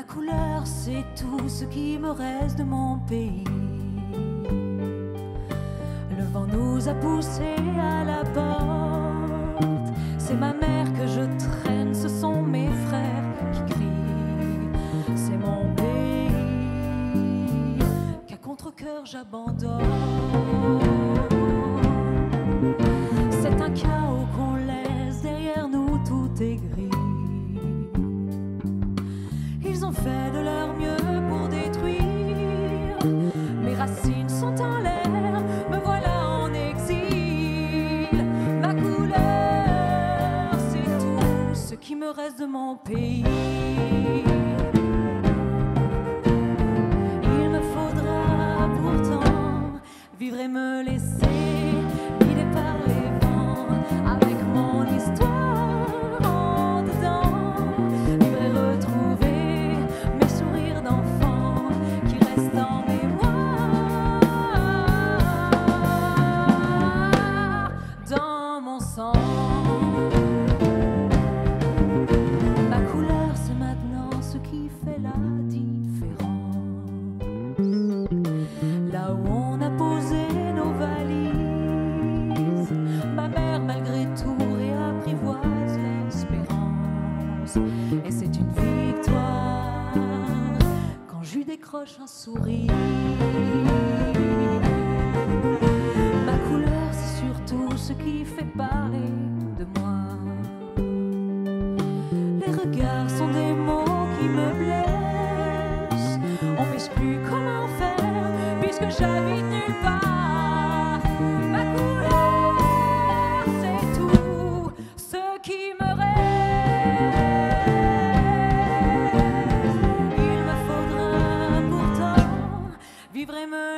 Ma couleur, c'est tout ce qui me reste de mon pays. Le vent nous a poussés à la porte. C'est ma mère que je traîne, ce sont mes frères qui crient. C'est mon pays qu'à contre-coeur j'abandonne. Fait de leur mieux pour détruire. Mes racines sont en l'air, me voilà en exil. Ma couleur, c'est tout ce qui me reste de mon pays. Il me faudra pourtant vivre et me laisser Là où on a posé nos valises, ma mère, malgré tout, réapprivoise l'espérance. Et c'est une victoire quand je lui décroche un sourire. Ma couleur, c'est surtout ce qui fait parler de moi. Les regards sont des mots qui me blessent. On m'explique comment faire puisque j'habite nulle part. Ma couleur, c'est tout ce qui me reste. Il me faudra pourtant vivre et me